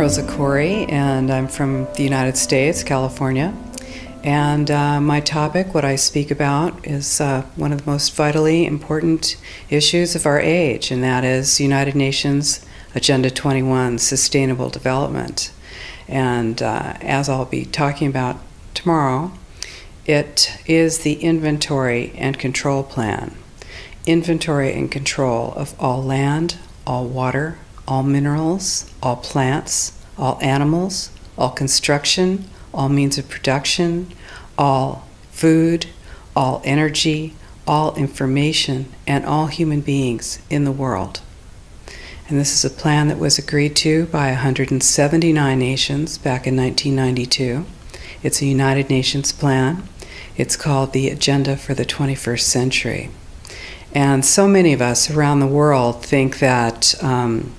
Rosa Koire, and I'm from the United States, California. And uh, my topic, what I speak about, is uh, one of the most vitally important issues of our age, and that is United Nations Agenda 21 Sustainable Development. And uh, as I'll be talking about tomorrow, it is the inventory and control plan. Inventory and control of all land, all water, all minerals, all plants, all animals, all construction, all means of production, all food, all energy, all information, and all human beings in the world. And this is a plan that was agreed to by 179 nations back in 1992. It's a United Nations plan. It's called the Agenda for the 21st Century. And so many of us around the world think that, um,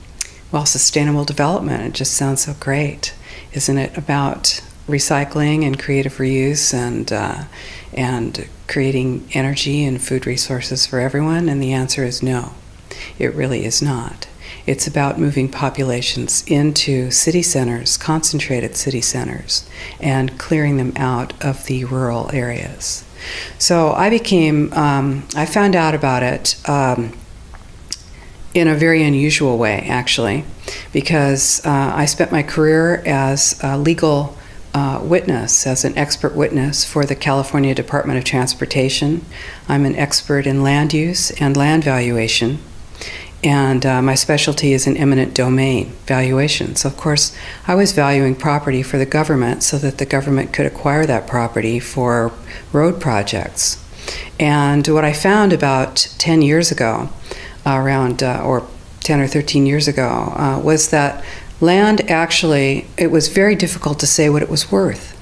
well, sustainable development, it just sounds so great. Isn't it about recycling and creative reuse and, uh, and creating energy and food resources for everyone? And the answer is no, it really is not. It's about moving populations into city centers, concentrated city centers, and clearing them out of the rural areas. So I became, um, I found out about it um, in a very unusual way, actually, because uh, I spent my career as a legal uh, witness, as an expert witness for the California Department of Transportation. I'm an expert in land use and land valuation. And uh, my specialty is in eminent domain valuation. So, of course, I was valuing property for the government so that the government could acquire that property for road projects. And what I found about 10 years ago, around, uh, or 10 or 13 years ago, uh, was that land actually, it was very difficult to say what it was worth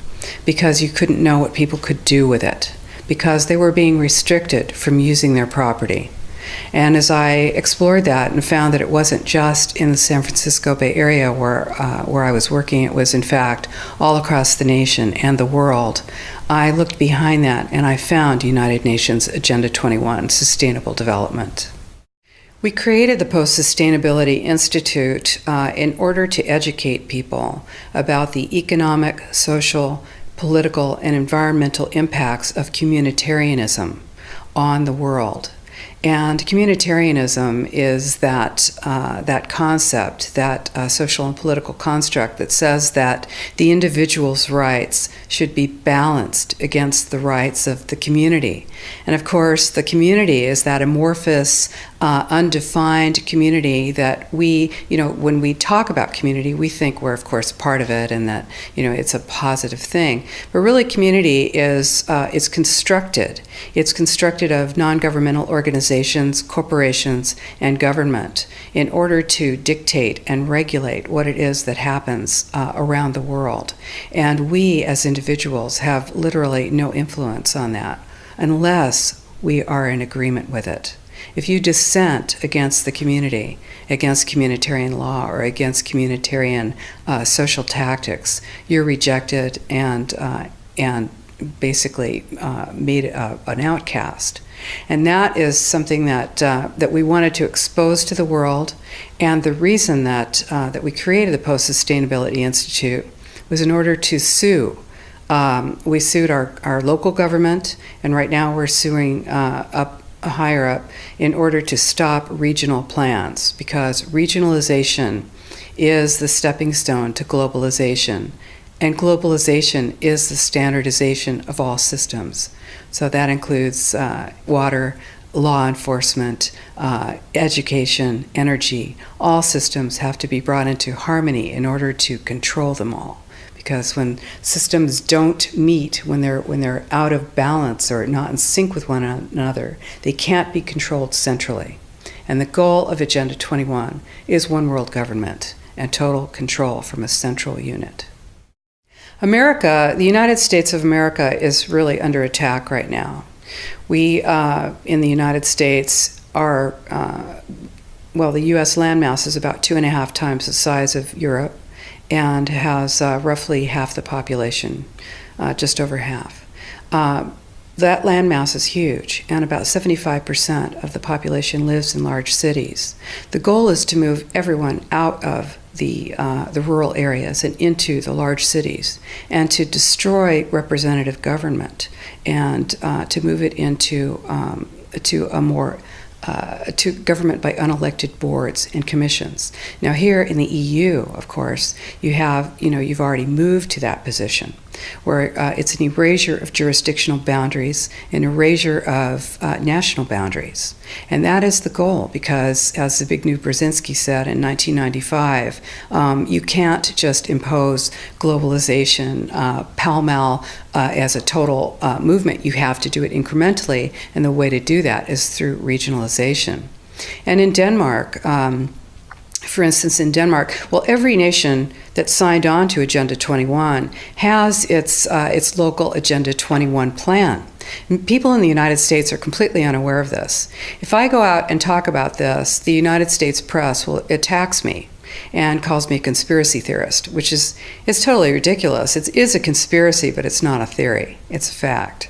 because you couldn't know what people could do with it because they were being restricted from using their property. And as I explored that and found that it wasn't just in the San Francisco Bay Area where, uh, where I was working, it was in fact all across the nation and the world, I looked behind that and I found United Nations Agenda 21 Sustainable Development. We created the Post Sustainability Institute uh, in order to educate people about the economic, social, political, and environmental impacts of communitarianism on the world. And communitarianism is that, uh, that concept, that uh, social and political construct that says that the individual's rights should be balanced against the rights of the community. And of course, the community is that amorphous, uh, undefined community that we, you know, when we talk about community, we think we're, of course, part of it and that, you know, it's a positive thing. But really, community is, uh, is constructed. It's constructed of non governmental organizations, corporations, and government in order to dictate and regulate what it is that happens uh, around the world. And we, as individuals, have literally no influence on that unless we are in agreement with it. If you dissent against the community, against communitarian law, or against communitarian uh, social tactics, you're rejected and uh, and basically uh, made a, an outcast. And that is something that uh, that we wanted to expose to the world. And the reason that uh, that we created the Post Sustainability Institute was in order to sue um, we sued our, our local government, and right now we're suing uh, up higher up in order to stop regional plans because regionalization is the stepping stone to globalization. And globalization is the standardization of all systems. So that includes uh, water, law enforcement, uh, education, energy. All systems have to be brought into harmony in order to control them all because when systems don't meet, when they're when they're out of balance or not in sync with one another, they can't be controlled centrally. And the goal of Agenda 21 is one world government and total control from a central unit. America, the United States of America, is really under attack right now. We uh, in the United States are, uh, well, the U.S. landmass is about two and a half times the size of Europe and has uh, roughly half the population, uh, just over half. That landmass is huge, and about 75% of the population lives in large cities. The goal is to move everyone out of the, uh, the rural areas and into the large cities, and to destroy representative government and uh, to move it into um, to a more uh, to government by unelected boards and commissions. Now, here in the EU, of course, you have, you know, you've already moved to that position where uh, it's an erasure of jurisdictional boundaries, an erasure of uh, national boundaries. And that is the goal because, as Zbigniew Brzezinski said in 1995, um, you can't just impose globalization uh, pell mell uh, as a total uh, movement. You have to do it incrementally, and the way to do that is through regionalization. And in Denmark, um, for instance, in Denmark, well, every nation that signed on to Agenda 21 has its, uh, its local Agenda 21 plan. People in the United States are completely unaware of this. If I go out and talk about this, the United States press will attacks me and calls me a conspiracy theorist, which is is totally ridiculous. It is a conspiracy, but it's not a theory. It's a fact.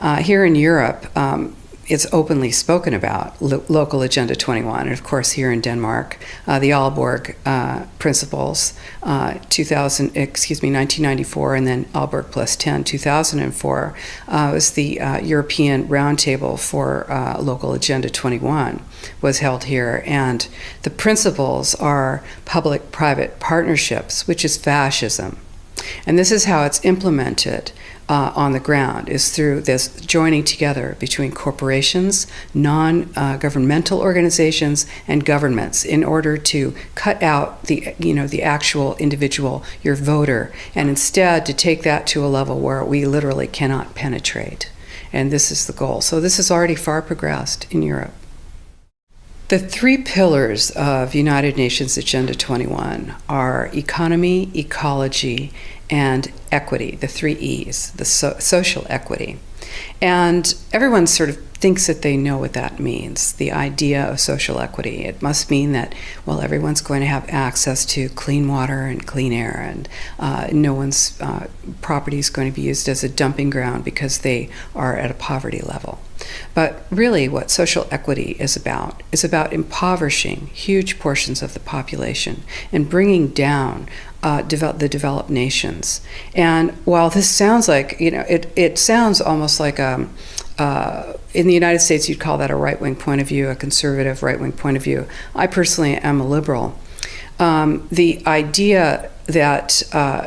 Uh, here in Europe, um, it's openly spoken about, lo- local Agenda 21. And of course, here in Denmark, uh, the Aalborg uh, principles, uh, 2000, excuse me, 1994, and then Aalborg plus 10, 2004, uh, was the uh, European Roundtable for uh, Local Agenda 21 was held here. And the principles are public-private partnerships, which is fascism. And this is how it's implemented uh, on the ground is through this joining together between corporations, non-governmental uh, organizations, and governments in order to cut out the you know the actual individual, your voter, and instead to take that to a level where we literally cannot penetrate. And this is the goal. So this is already far progressed in Europe. The three pillars of United Nations Agenda 21 are economy, ecology, and equity, the three E's, the so social equity. And everyone sort of thinks that they know what that means the idea of social equity. It must mean that, well, everyone's going to have access to clean water and clean air, and uh, no one's uh, property is going to be used as a dumping ground because they are at a poverty level. But really, what social equity is about is about impoverishing huge portions of the population and bringing down uh, develop, the developed nations. And while this sounds like, you know, it, it sounds almost like a, um, uh, in the United States, you'd call that a right wing point of view, a conservative right wing point of view. I personally am a liberal. Um, the idea that uh,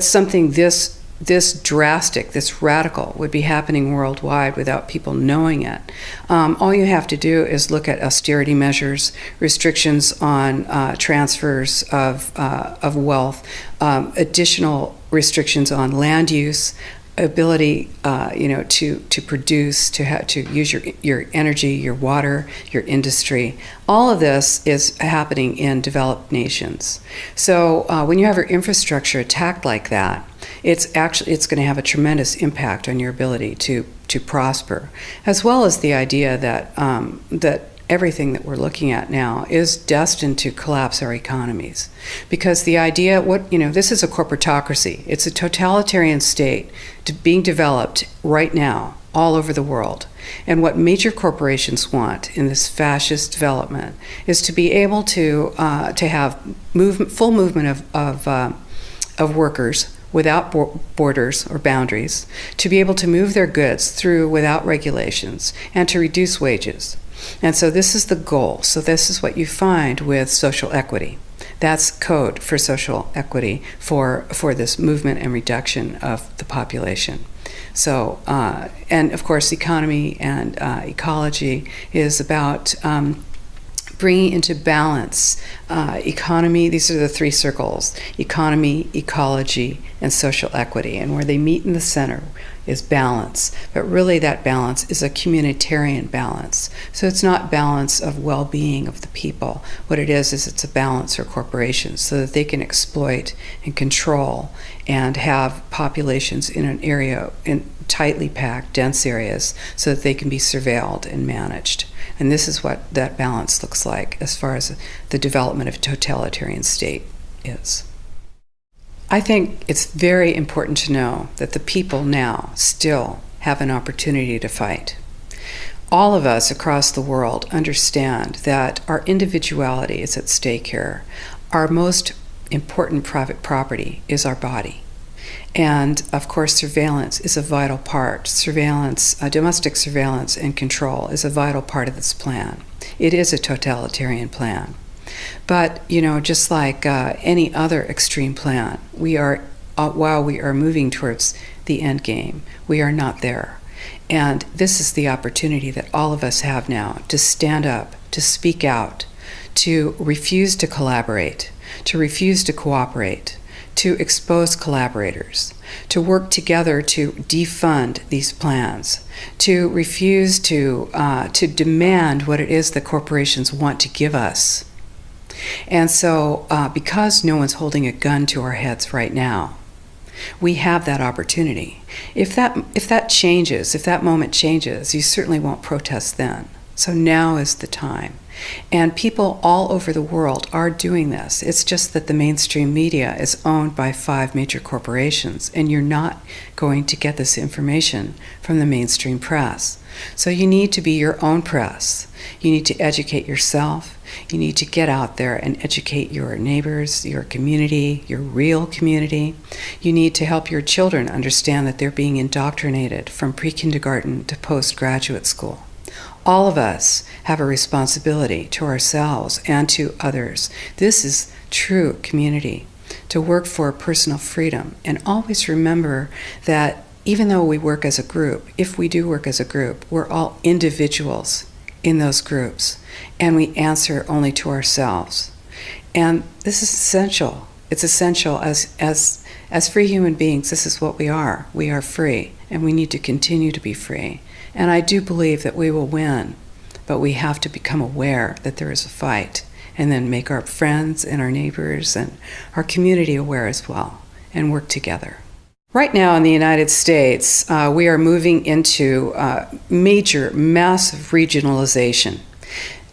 something this this drastic, this radical would be happening worldwide without people knowing it. Um, all you have to do is look at austerity measures, restrictions on uh, transfers of, uh, of wealth, um, additional restrictions on land use, ability, uh, you know, to to produce, to have to use your your energy, your water, your industry. All of this is happening in developed nations. So uh, when you have your infrastructure attacked like that, it's actually it's going to have a tremendous impact on your ability to to prosper, as well as the idea that um, that everything that we're looking at now is destined to collapse our economies. Because the idea what you know this is a corporatocracy. It's a totalitarian state being developed right now all over the world. And what major corporations want in this fascist development is to be able to uh, to have movement, full movement of of, uh, of workers without borders or boundaries, to be able to move their goods through without regulations, and to reduce wages. And so this is the goal. So this is what you find with social equity. That's code for social equity for, for this movement and reduction of the population. So, uh, and of course, economy and uh, ecology is about um, bringing into balance uh, economy. These are the three circles economy, ecology, and social equity. And where they meet in the center is balance. But really, that balance is a communitarian balance. So it's not balance of well being of the people. What it is, is it's a balance for corporations so that they can exploit and control and have populations in an area, in tightly packed, dense areas, so that they can be surveilled and managed. And this is what that balance looks like as far as the development of a totalitarian state is. I think it's very important to know that the people now still have an opportunity to fight. All of us across the world understand that our individuality is at stake here. our most important private property is our body. And of course, surveillance is a vital part. Surveillance, uh, domestic surveillance and control is a vital part of this plan. It is a totalitarian plan. But, you know, just like uh, any other extreme plan, we are, uh, while we are moving towards the end game, we are not there. And this is the opportunity that all of us have now to stand up, to speak out, to refuse to collaborate, to refuse to cooperate, to expose collaborators, to work together to defund these plans, to refuse to, uh, to demand what it is that corporations want to give us. And so, uh, because no one's holding a gun to our heads right now, we have that opportunity. If that, if that changes, if that moment changes, you certainly won't protest then. So now is the time. And people all over the world are doing this. It's just that the mainstream media is owned by five major corporations, and you're not going to get this information from the mainstream press. So you need to be your own press. You need to educate yourself. You need to get out there and educate your neighbors, your community, your real community. You need to help your children understand that they're being indoctrinated from pre kindergarten to postgraduate school. All of us have a responsibility to ourselves and to others. This is true community to work for personal freedom. And always remember that even though we work as a group, if we do work as a group, we're all individuals in those groups and we answer only to ourselves. And this is essential. It's essential as, as, as free human beings. This is what we are. We are free, and we need to continue to be free. And I do believe that we will win, but we have to become aware that there is a fight and then make our friends and our neighbors and our community aware as well and work together. Right now in the United States, uh, we are moving into uh, major, massive regionalization.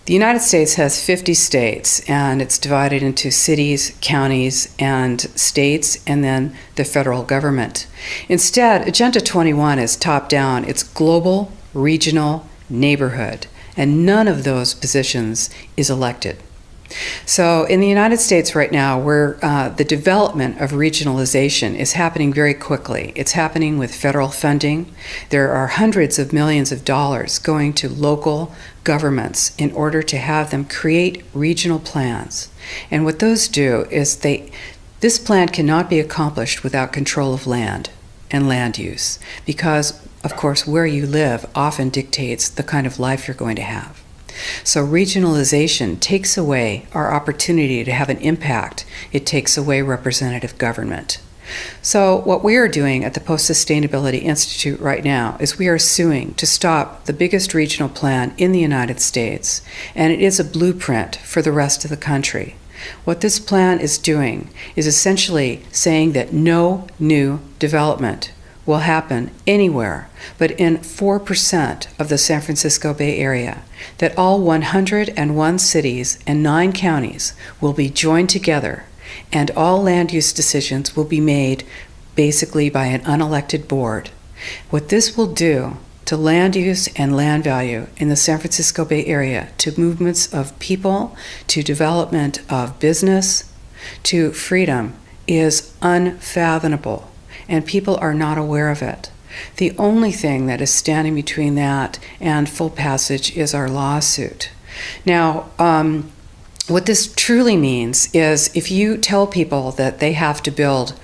The United States has 50 states, and it's divided into cities, counties, and states, and then the federal government. Instead, Agenda 21 is top down, it's global, regional, neighborhood, and none of those positions is elected. So, in the United States right now, where uh, the development of regionalization is happening very quickly, it's happening with federal funding. There are hundreds of millions of dollars going to local governments in order to have them create regional plans. And what those do is they, this plan cannot be accomplished without control of land and land use, because, of course, where you live often dictates the kind of life you're going to have. So, regionalization takes away our opportunity to have an impact, it takes away representative government. So, what we are doing at the Post Sustainability Institute right now is we are suing to stop the biggest regional plan in the United States, and it is a blueprint for the rest of the country. What this plan is doing is essentially saying that no new development will happen anywhere but in 4% of the San Francisco Bay Area, that all 101 cities and 9 counties will be joined together, and all land use decisions will be made basically by an unelected board. What this will do to land use and land value in the San Francisco Bay Area, to movements of people, to development of business, to freedom, is unfathomable and people are not aware of it. The only thing that is standing between that and full passage is our lawsuit. Now, um, what this truly means is if you tell people that they have to build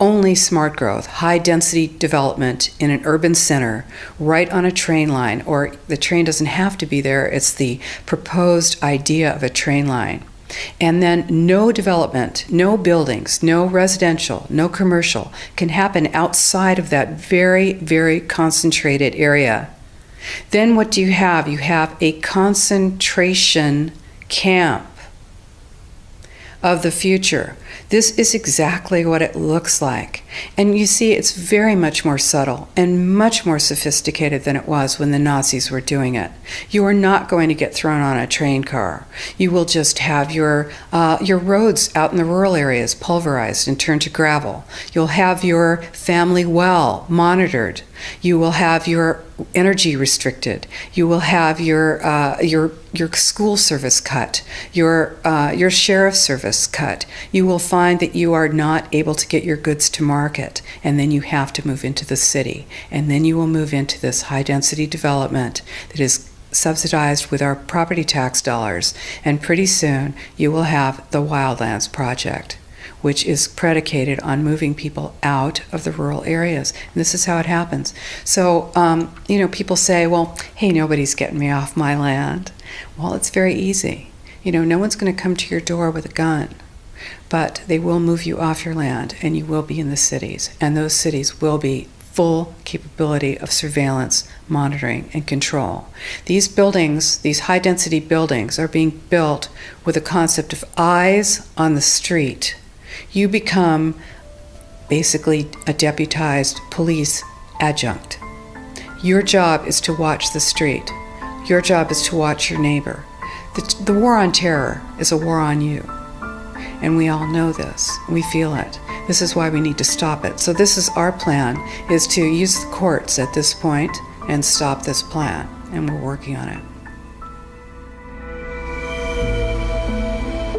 only smart growth, high density development in an urban center right on a train line, or the train doesn't have to be there, it's the proposed idea of a train line. And then no development, no buildings, no residential, no commercial can happen outside of that very, very concentrated area. Then what do you have? You have a concentration camp of the future this is exactly what it looks like. And you see, it's very much more subtle and much more sophisticated than it was when the Nazis were doing it. You are not going to get thrown on a train car. You will just have your, uh, your roads out in the rural areas pulverized and turned to gravel. You'll have your family well monitored You will have your energy restricted. You will have your uh, your your school service cut. Your uh, your sheriff service cut. You will find that you are not able to get your goods to market, and then you have to move into the city, and then you will move into this high density development that is subsidized with our property tax dollars, and pretty soon you will have the Wildlands Project which is predicated on moving people out of the rural areas. And this is how it happens. So, um, you know, people say, well, hey, nobody's getting me off my land. Well, it's very easy. You know, no one's going to come to your door with a gun, but they will move you off your land and you will be in the cities. And those cities will be full capability of surveillance, monitoring, and control. These buildings, these high density buildings, are being built with a concept of eyes on the street you become basically a deputized police adjunct. Your job is to watch the street. Your job is to watch your neighbor. The, the war on terror is a war on you. And we all know this. We feel it. This is why we need to stop it. So this is our plan is to use the courts at this point and stop this plan and we're working on it.